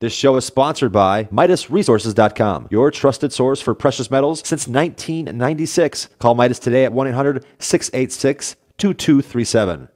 This show is sponsored by MidasResources.com, your trusted source for precious metals since 1996. Call Midas today at 1 800 686 2237.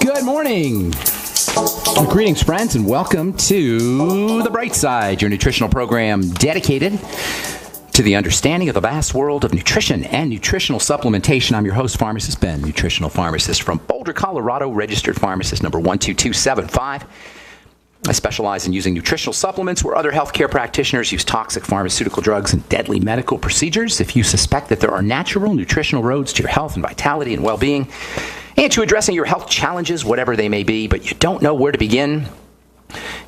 Good morning. Greetings, friends, and welcome to The Bright Side, your nutritional program dedicated to the understanding of the vast world of nutrition and nutritional supplementation. I'm your host, Pharmacist Ben, nutritional pharmacist from Boulder, Colorado, registered pharmacist number 12275. I specialize in using nutritional supplements where other healthcare practitioners use toxic pharmaceutical drugs and deadly medical procedures. If you suspect that there are natural nutritional roads to your health and vitality and well being, and to addressing your health challenges, whatever they may be, but you don't know where to begin,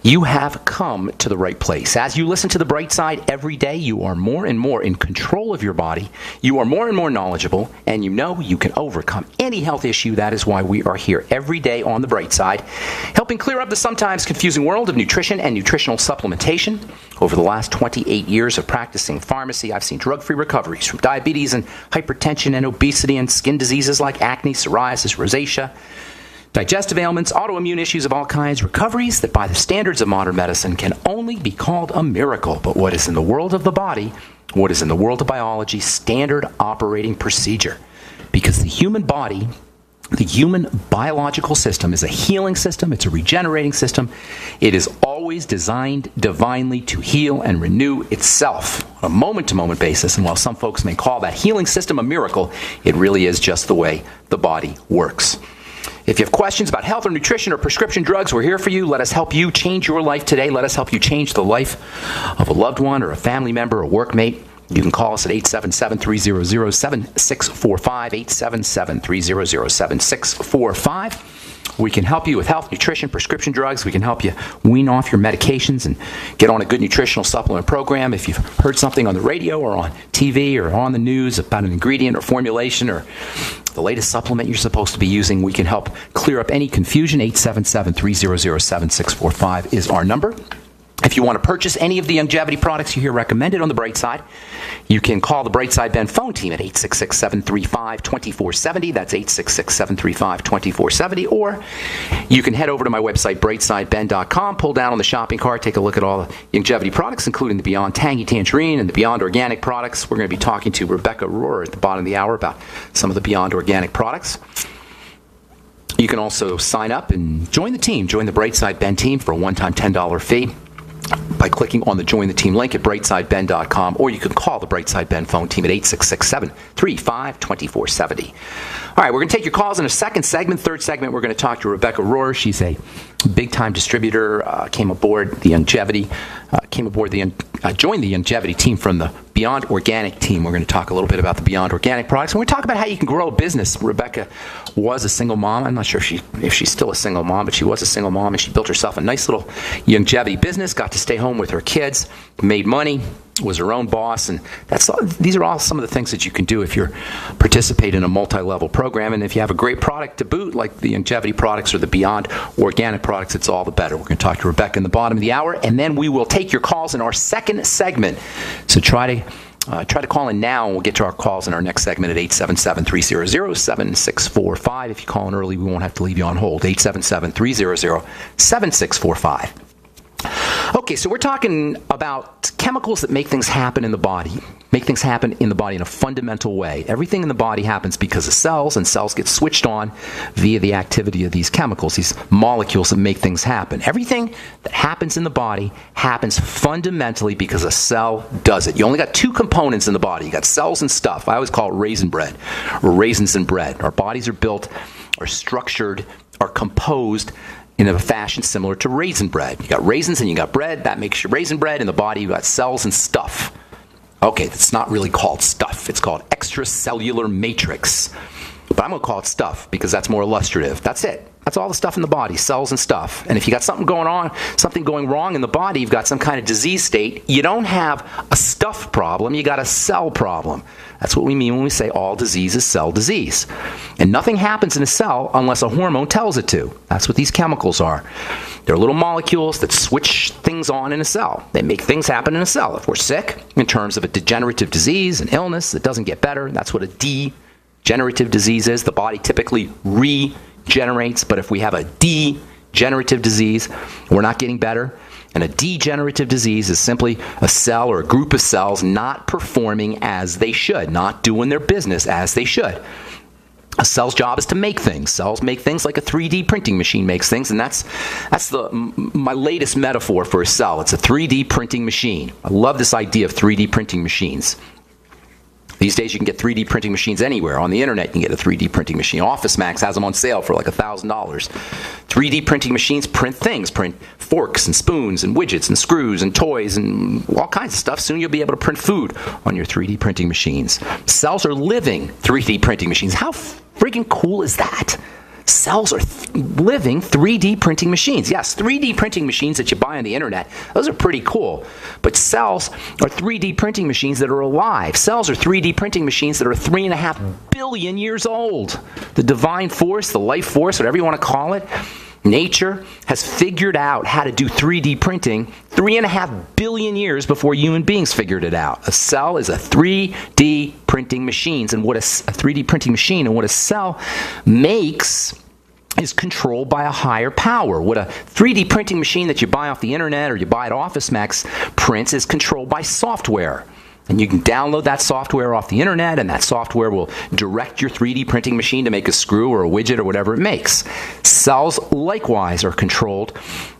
you have come to the right place. As you listen to the bright side every day, you are more and more in control of your body. You are more and more knowledgeable, and you know you can overcome any health issue. That is why we are here every day on the bright side, helping clear up the sometimes confusing world of nutrition and nutritional supplementation. Over the last 28 years of practicing pharmacy, I've seen drug free recoveries from diabetes and hypertension and obesity and skin diseases like acne, psoriasis, rosacea digestive ailments, autoimmune issues of all kinds, recoveries that by the standards of modern medicine can only be called a miracle. But what is in the world of the body, what is in the world of biology, standard operating procedure. Because the human body, the human biological system is a healing system, it's a regenerating system. It is always designed divinely to heal and renew itself on a moment to moment basis. And while some folks may call that healing system a miracle, it really is just the way the body works. If you have questions about health or nutrition or prescription drugs, we're here for you. Let us help you change your life today. Let us help you change the life of a loved one or a family member or workmate. You can call us at 877 300 7645. 877 300 7645. We can help you with health, nutrition, prescription drugs. We can help you wean off your medications and get on a good nutritional supplement program. If you've heard something on the radio or on TV or on the news about an ingredient or formulation or the latest supplement you're supposed to be using, we can help clear up any confusion. 877 300 7645 is our number. If you want to purchase any of the Youngevity products you hear recommended on the Bright Side, you can call the Bright Side Ben phone team at 866 735 2470. That's 866 735 2470. Or you can head over to my website, brightsideben.com, pull down on the shopping cart, take a look at all the Youngevity products, including the Beyond Tangy Tangerine and the Beyond Organic products. We're going to be talking to Rebecca Rohr at the bottom of the hour about some of the Beyond Organic products. You can also sign up and join the team, join the Brightside Ben team for a one time $10 fee by clicking on the Join the Team link at brightsideben.com, or you can call the Brightside Ben phone team at 866 735 2470. All right, we're going to take your calls in a second segment. Third segment, we're going to talk to Rebecca Rohr. She's a big time distributor, uh, came aboard the Youngevity, uh, came aboard the, uh, joined the Youngevity team from the Beyond Organic team. We're going to talk a little bit about the Beyond Organic products. And we're talk about how you can grow a business. Rebecca was a single mom. I'm not sure if, she, if she's still a single mom, but she was a single mom and she built herself a nice little Youngevity business, got to stay home with her kids, made money, was her own boss, and that's these are all some of the things that you can do if you're participate in a multi-level program, and if you have a great product to boot, like the Youngevity products or the Beyond Organic products, it's all the better. We're going to talk to Rebecca in the bottom of the hour, and then we will take your calls in our second segment. So try to uh, try to call in now, and we'll get to our calls in our next segment at 877 300 7645. If you call in early, we won't have to leave you on hold. 877 300 7645. Okay, so we're talking about chemicals that make things happen in the body, make things happen in the body in a fundamental way. Everything in the body happens because of cells, and cells get switched on via the activity of these chemicals, these molecules that make things happen. Everything that happens in the body happens fundamentally because a cell does it. You only got two components in the body you got cells and stuff. I always call it raisin bread or raisins and bread. Our bodies are built, are structured, are composed in a fashion similar to raisin bread. You got raisins and you got bread, that makes your raisin bread. In the body, you got cells and stuff. Okay, it's not really called stuff, it's called extracellular matrix. But I'm going to call it stuff because that's more illustrative. That's it. That's all the stuff in the body, cells and stuff. And if you got something going on, something going wrong in the body, you've got some kind of disease state, you don't have a stuff problem, you got a cell problem. That's what we mean when we say all disease is cell disease. And nothing happens in a cell unless a hormone tells it to. That's what these chemicals are. They're little molecules that switch things on in a cell. They make things happen in a cell. If we're sick, in terms of a degenerative disease, an illness that doesn't get better, that's what a D generative diseases, the body typically regenerates, but if we have a degenerative disease, we're not getting better. And a degenerative disease is simply a cell or a group of cells not performing as they should, not doing their business as they should. A cell's job is to make things. Cells make things like a 3D printing machine makes things, and that's that's the my latest metaphor for a cell. It's a 3D printing machine. I love this idea of 3D printing machines. These days, you can get 3D printing machines anywhere. On the internet, you can get a 3D printing machine. Office Max has them on sale for like $1,000. 3D printing machines print things, print forks and spoons and widgets and screws and toys and all kinds of stuff. Soon you'll be able to print food on your 3D printing machines. Cells are living 3D printing machines. How freaking cool is that? Cells are th- living 3D printing machines. Yes, 3D printing machines that you buy on the internet, those are pretty cool. But cells are 3D printing machines that are alive. Cells are 3D printing machines that are three and a half billion years old. The divine force, the life force, whatever you want to call it, Nature has figured out how to do 3D printing three and a half billion years before human beings figured it out. A cell is a 3D printing machine, and what a, a 3D printing machine and what a cell makes is controlled by a higher power. What a 3D printing machine that you buy off the internet or you buy at Office Max prints is controlled by software. And you can download that software off the internet, and that software will direct your 3D printing machine to make a screw or a widget or whatever it makes. Cells, likewise, are controlled,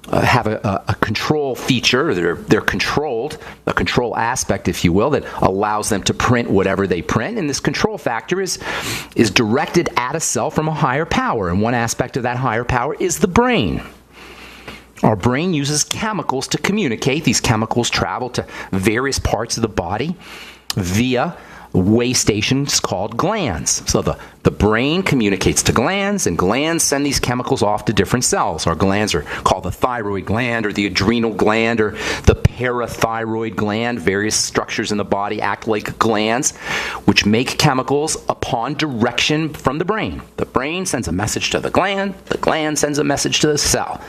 uh, have a, a, control feature. They're, they're controlled, a control aspect, if you will, that allows them to print whatever they print. And this control factor is, is directed at a cell from a higher power. And one aspect of that higher power is the brain. Our brain uses chemicals to communicate. These chemicals travel to various parts of the body via way stations called glands. So the, the brain communicates to glands, and glands send these chemicals off to different cells. Our glands are called the thyroid gland, or the adrenal gland, or the parathyroid gland. Various structures in the body act like glands, which make chemicals upon direction from the brain. The brain sends a message to the gland, the gland sends a message to the cell.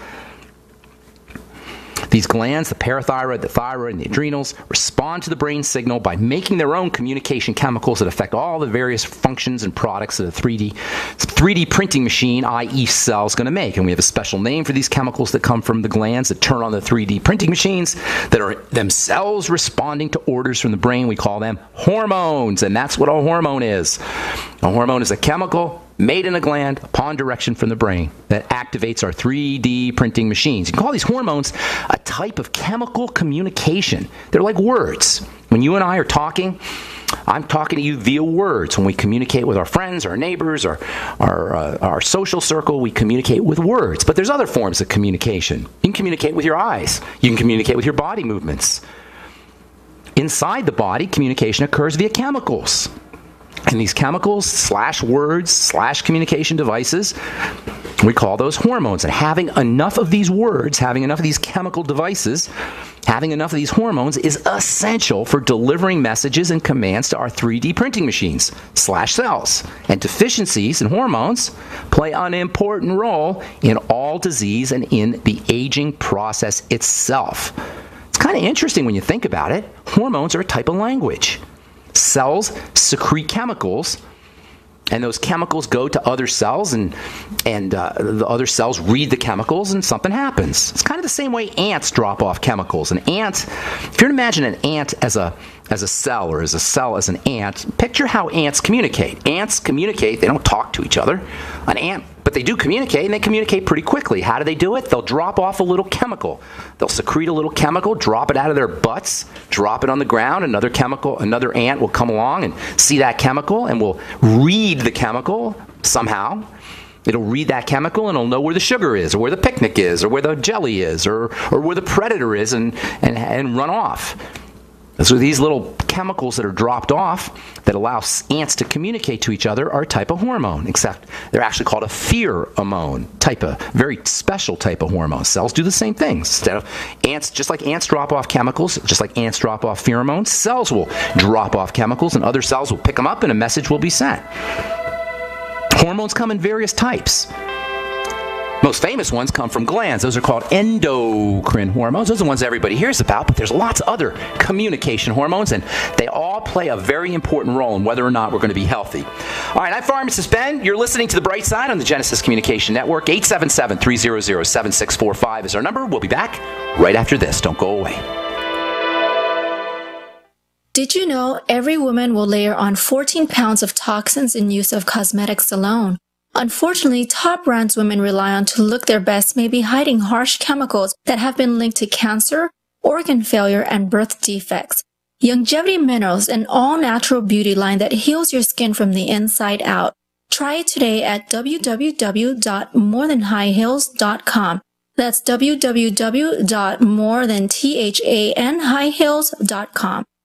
These glands, the parathyroid, the thyroid, and the adrenals, respond to the brain signal by making their own communication chemicals that affect all the various functions and products that a 3D, 3D printing machine, i.e., cell, is going to make. And we have a special name for these chemicals that come from the glands that turn on the 3D printing machines that are themselves responding to orders from the brain. We call them hormones, and that's what a hormone is. A hormone is a chemical made in a gland upon direction from the brain that activates our 3D printing machines. You can call these hormones a type of chemical communication. They're like words. When you and I are talking, I'm talking to you via words. When we communicate with our friends, our neighbors, our, our, uh, our social circle, we communicate with words. But there's other forms of communication. You can communicate with your eyes, you can communicate with your body movements. Inside the body, communication occurs via chemicals. And these chemicals slash words slash communication devices, we call those hormones. And having enough of these words, having enough of these chemical devices, having enough of these hormones is essential for delivering messages and commands to our 3D printing machines slash cells. And deficiencies in hormones play an important role in all disease and in the aging process itself. It's kind of interesting when you think about it. Hormones are a type of language. Cells secrete chemicals, and those chemicals go to other cells, and and uh, the other cells read the chemicals, and something happens. It's kind of the same way ants drop off chemicals. An ant, if you were to imagine an ant as a as a cell or as a cell as an ant, picture how ants communicate. Ants communicate; they don't talk to each other. An ant but they do communicate, and they communicate pretty quickly. How do they do it? They'll drop off a little chemical. They'll secrete a little chemical, drop it out of their butts, drop it on the ground. Another chemical, another ant will come along and see that chemical and will read the chemical somehow. It'll read that chemical and it'll know where the sugar is, or where the picnic is, or where the jelly is, or, or where the predator is, and, and, and run off. So these little chemicals that are dropped off that allow ants to communicate to each other are a type of hormone, except they're actually called a pheromone type of very special type of hormone. Cells do the same thing. Instead of ants, just like ants drop off chemicals, just like ants drop off pheromones, cells will drop off chemicals and other cells will pick them up and a message will be sent. Hormones come in various types. Most famous ones come from glands. Those are called endocrine hormones. Those are the ones everybody hears about, but there's lots of other communication hormones, and they all play a very important role in whether or not we're going to be healthy. All right, I'm Pharmacist Ben. You're listening to The Bright Side on the Genesis Communication Network. 877 300 7645 is our number. We'll be back right after this. Don't go away. Did you know every woman will layer on 14 pounds of toxins in use of cosmetics alone? Unfortunately, top brands women rely on to look their best may be hiding harsh chemicals that have been linked to cancer, organ failure, and birth defects. Longevity Minerals, an all natural beauty line that heals your skin from the inside out. Try it today at www.morethanhighhills.com. That's www.morethanhighhills.com.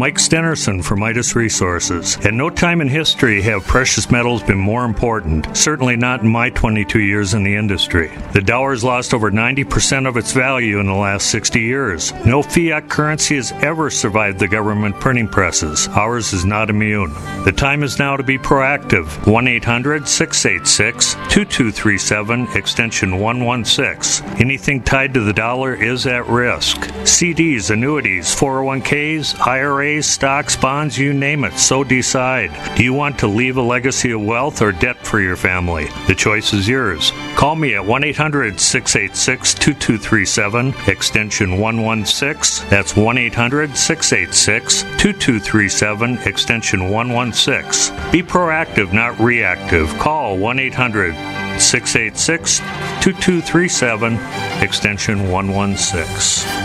Mike Stenerson for Midas Resources. At no time in history have precious metals been more important, certainly not in my 22 years in the industry. The dollar has lost over 90% of its value in the last 60 years. No fiat currency has ever survived the government printing presses. Ours is not immune. The time is now to be proactive. 1 800 686 2237, extension 116. Anything tied to the dollar is at risk. CDs, annuities, 401ks, IRAs, stocks, bonds, you name it. So decide. Do you want to leave a legacy of wealth or debt for your family? The choice is yours. Call me at 1 800 686 2237, extension 116. That's 1 800 686 2237, extension 116. Be proactive, not reactive. Call 1 800 686 2237, extension 116.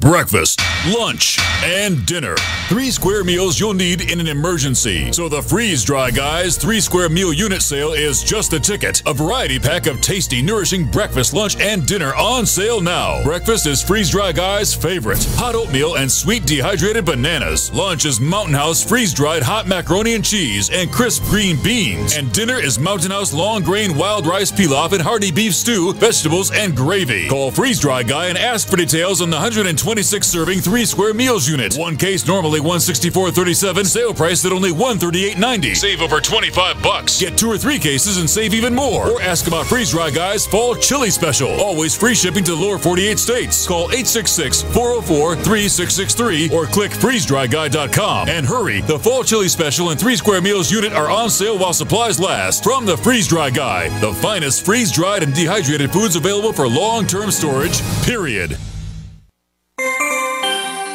Breakfast, lunch, and dinner. Three square meals you'll need in an emergency. So the Freeze Dry Guys three square meal unit sale is just a ticket. A variety pack of tasty, nourishing breakfast, lunch, and dinner on sale now. Breakfast is Freeze Dry Guys' favorite hot oatmeal and sweet dehydrated bananas. Lunch is Mountain House freeze dried hot macaroni and cheese and crisp green beans. And dinner is Mountain House long grain wild rice pilaf and hearty beef stew, vegetables, and gravy. Call Freeze Dry Guy and ask for details on the 120 26 serving 3 square meals unit. One case normally 164.37, sale price at only 138.90. Save over 25 bucks. Get two or three cases and save even more. Or ask about Freeze Dry Guys Fall Chili Special. Always free shipping to the lower 48 states. Call 866-404-3663 or click freezedryguy.com. And hurry, the Fall Chili Special and 3 square meals unit are on sale while supplies last. From the Freeze Dry Guy, the finest freeze-dried and dehydrated foods available for long-term storage, period.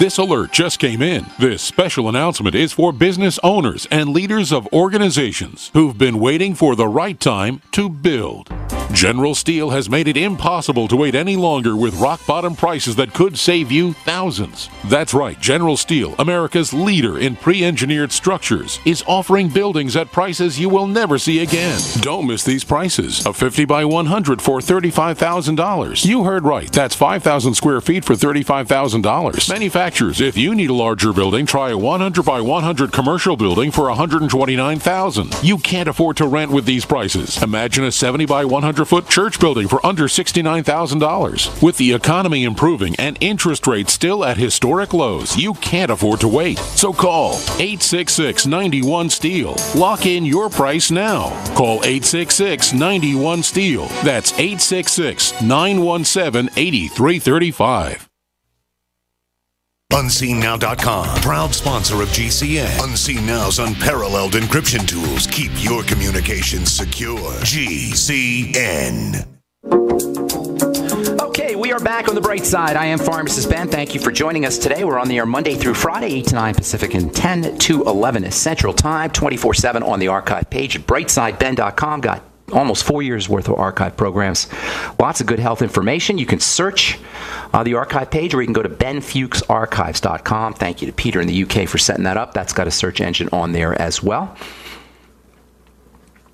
This alert just came in. This special announcement is for business owners and leaders of organizations who've been waiting for the right time to build. General Steel has made it impossible to wait any longer with rock bottom prices that could save you thousands. That's right, General Steel, America's leader in pre engineered structures, is offering buildings at prices you will never see again. Don't miss these prices. A 50 by 100 for $35,000. You heard right, that's 5,000 square feet for $35,000. Manufacturers, if you need a larger building, try a 100 by 100 commercial building for 129,000. You can't afford to rent with these prices. Imagine a 70 by 100 foot church building for under $69,000. With the economy improving and interest rates still at historic lows, you can't afford to wait. So call 866 91 Steel. Lock in your price now. Call 866 91 Steel. That's 866 917 8335. UnseenNow.com, proud sponsor of GCN. Unseen Now's unparalleled encryption tools keep your communications secure. GCN. Okay, we are back on the bright side. I am Pharmacist Ben. Thank you for joining us today. We're on the air Monday through Friday, 8 to 9 Pacific and 10 to 11 Central Time, 24 7 on the archive page at brightsideben.com. Got almost four years worth of archive programs. Lots of good health information. You can search uh, the archive page or you can go to benfuchsarchives.com. Thank you to Peter in the UK for setting that up. That's got a search engine on there as well.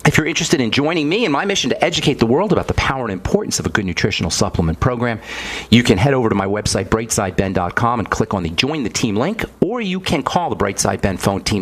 If you're interested in joining me in my mission to educate the world about the power and importance of a good nutritional supplement program, you can head over to my website, brightsideben.com, and click on the Join the Team link, or you can call the Brightside Ben phone team